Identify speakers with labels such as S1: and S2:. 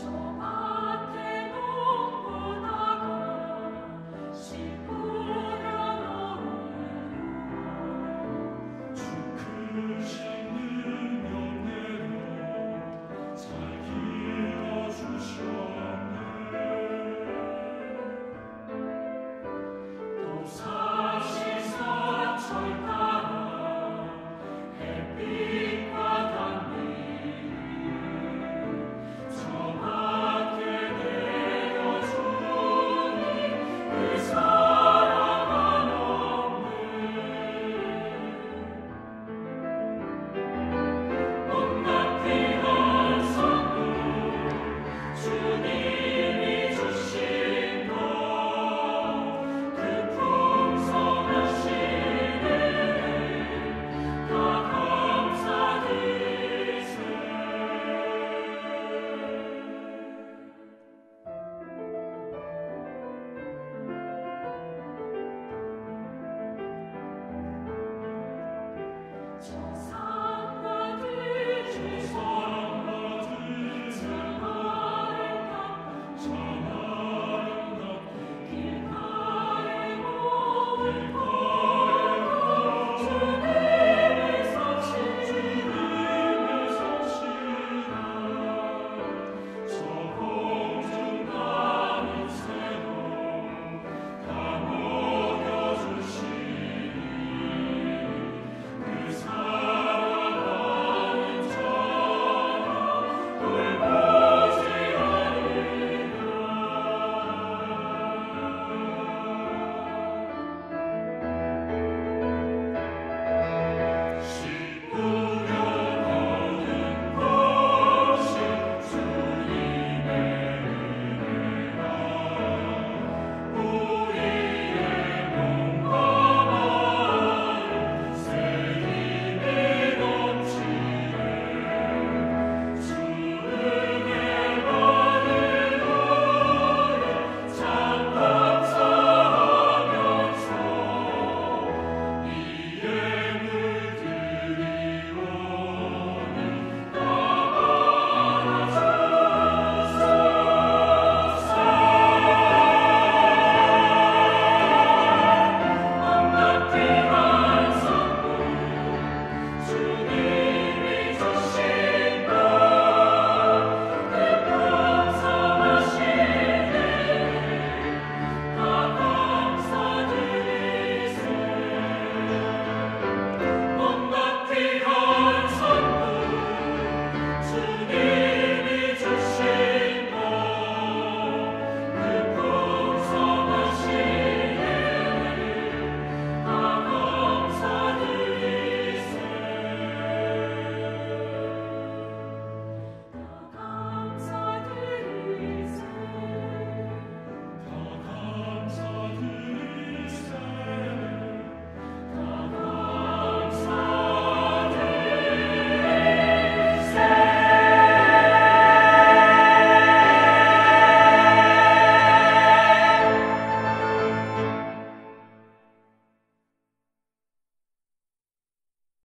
S1: Sure.